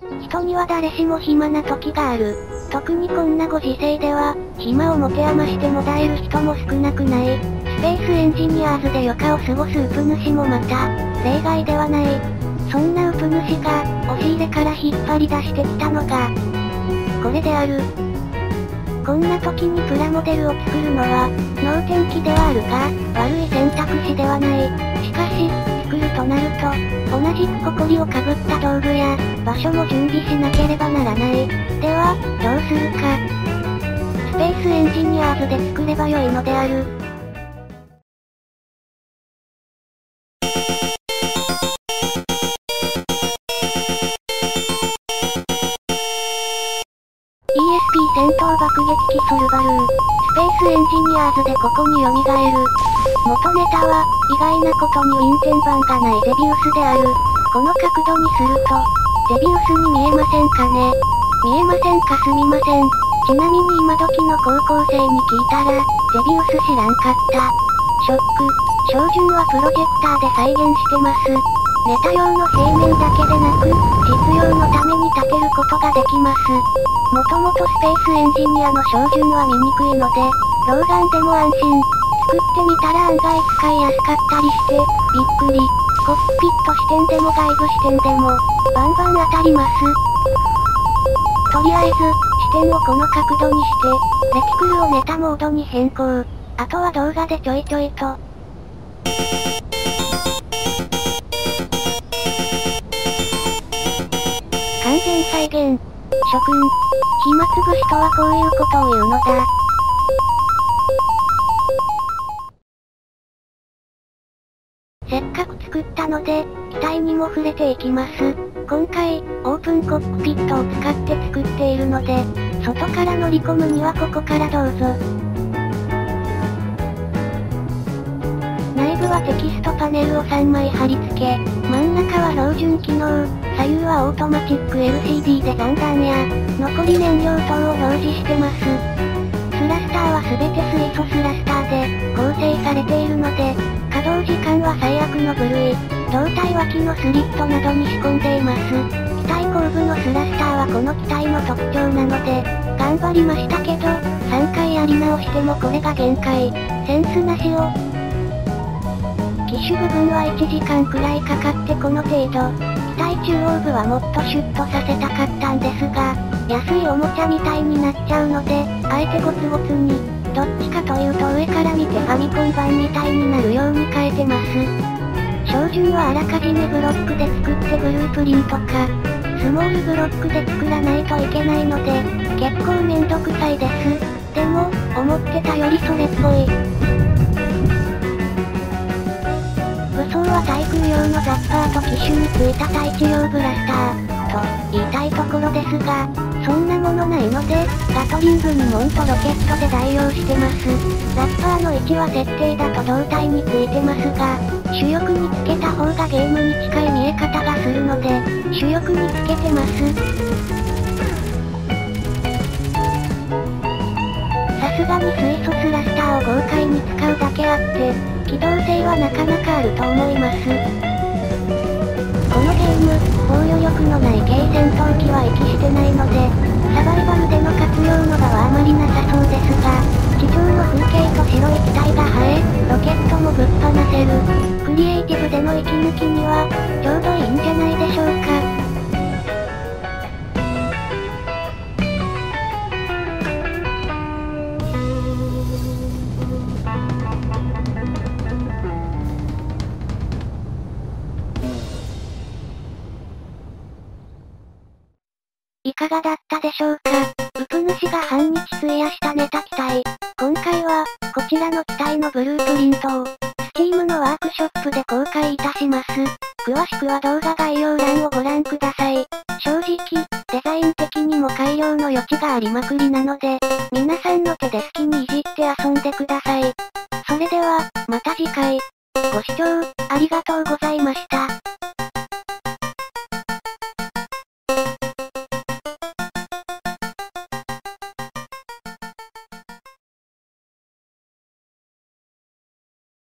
人には誰しも暇な時がある。特にこんなご時世では、暇を持て余してもだえる人も少なくない。スペースエンジニアーズで余暇を過ごすウプ主もまた、例外ではない。そんなウプ主が、押し入れから引っ張り出してきたのが、これである。こんな時にプラモデルを作るのは、能天気ではあるが、悪い選択肢ではない。しかし、作るとなると、同じく埃をかぶった道具や、場所も準備しなければならない。では、どうするか。スペースエンジニアーズで作ればよいのである。ESP 戦闘爆撃機ソルバルーン。スペースエンジニアーズでここに蘇る。元ネタは、意外なことにウィン鍵盤がないゼビウスである。この角度にすると、ゼビウスに見えませんかね見えませんかすみません。ちなみに今時の高校生に聞いたら、ゼビウス知らんかった。ショック。照準はプロジェクターで再現してます。ネタ用の平面だけでなく、実用のために立てることができます。もともとスペースエンジニアの照準は見にくいので、老眼でも安心。作ってみたら案外使いやすかったりして、びっくり。コックピット視点でも外部視点でも、バンバン当たります。とりあえず、視点をこの角度にして、レティクルをネタモードに変更。あとは動画でちょいちょいと、完全再現。諸君。暇つぶしとはこういうことを言うのだ。せっかく作ったので、機体にも触れていきます。今回、オープンコックピットを使って作っているので、外から乗り込むにはここからどうぞ。内部はテキストパネルを3枚貼り付け、真ん中は標準機能、左右はオートマチック LCD で残弾や、残り燃料等を表示してます。スラスターは全て水素スラスターで構成されているので、稼働時間は最悪の部類、胴体脇のスリットなどに仕込んでいます。機体後部のスラスターはこの機体の特徴なので、頑張りましたけど、3回やり直してもこれが限界。センスなしを。機種部分は1時間くらいかかってこの程度。機体中央部はもっとシュッとさせたかったんですが、安いおもちゃみたいになっちゃうので、あえてゴツゴツに、どっちかというと上から見てファミコン版みたいになるように変えてます。照準はあらかじめブロックで作ってブループリントか、スモールブロックで作らないといけないので、結構めんどくさいです。でも、思ってたよりそれっぽい。武装は対空用のザッパーと機種についた対地用ブラスター、と言いたいところですが、そんなものないので、ガトリングにモンとロケットで代用してます。ザッパーの位置は設定だと胴体についてますが、主翼につけた方がゲームに近い見え方がするので、主翼につけてます。さすがに水素スラスターを豪快に使うだけあって、機動性はなかなかあると思います。このゲーム、防御力のない軽戦闘機は息してないので、サバイバルでの活用の場はあまりなさそうですが、地上の風景と白い機体が生え、ロケットもぶっ放せる。クリエイティブでの息抜きには、いかがだったでしょうか？ウプ主が半日費やしたネタ機体。今回は、こちらの機体のブループリントを、Steam のワークショップで公開いたします。詳しくは動画概要欄をご覧ください。正直、デザイン的にも改良の余地がありまくりなので、皆さんの手で好きにいじって遊んでください。